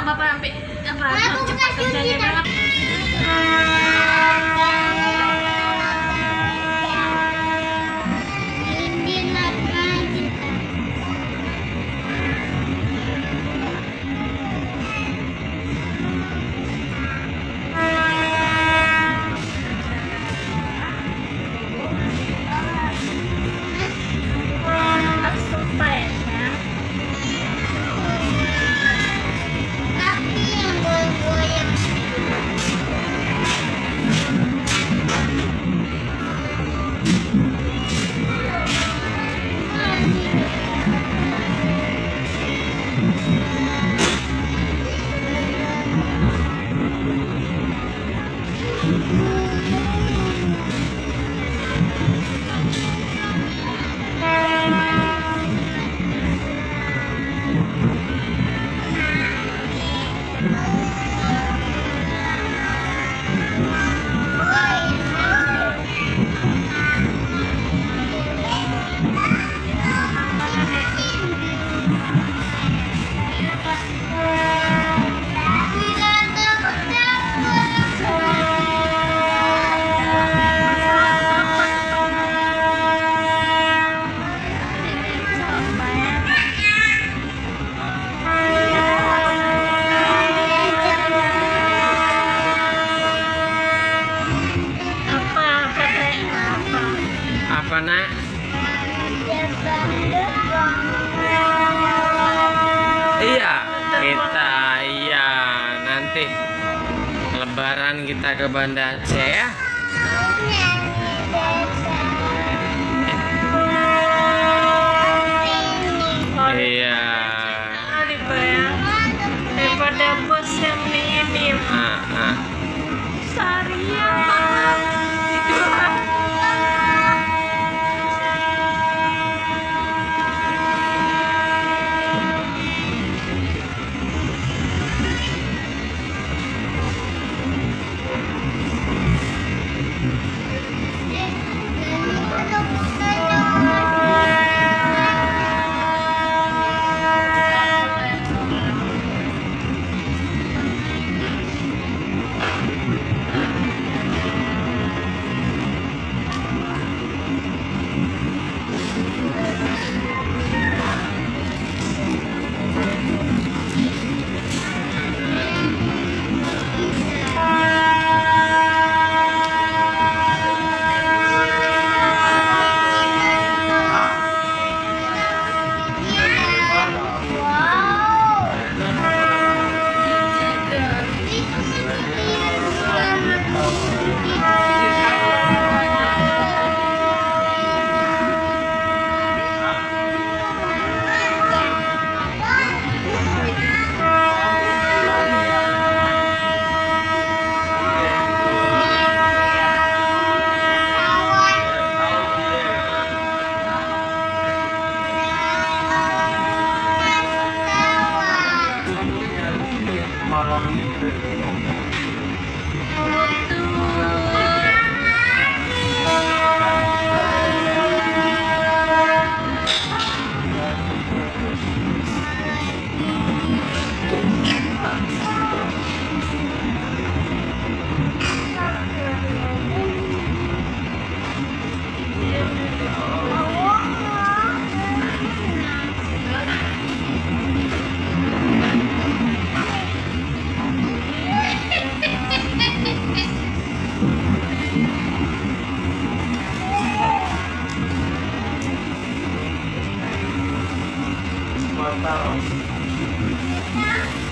bapak sampai apa cepat kerjanya banget Apa nak? Iya, kita iya nanti Lebaran kita ke Banda Aceh ya. Iya. Daripada bos yang minim Ah, ah. Yeah.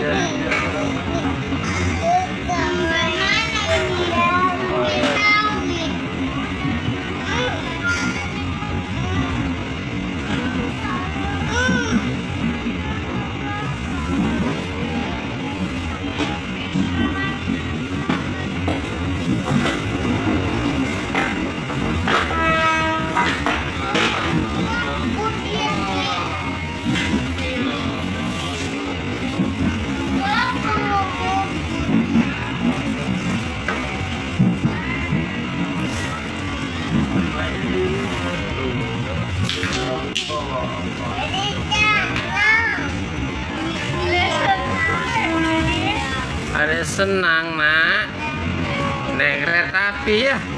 yeah. Ada senang nak naik kereta api ya.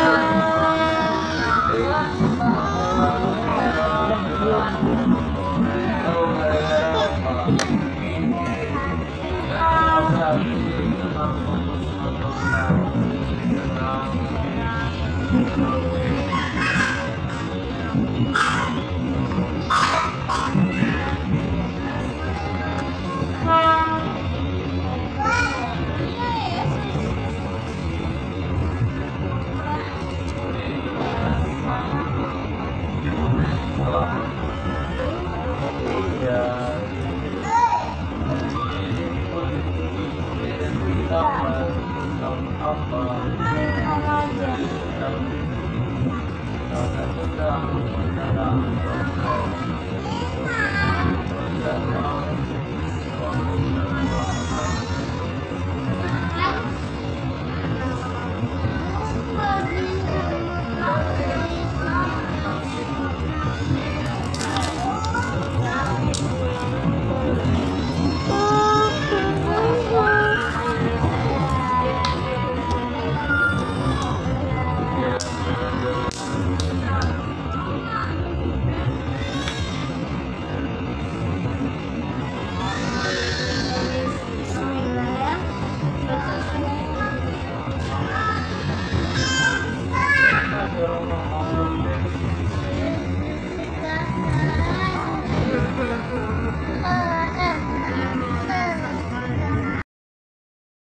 Yeah. 嗯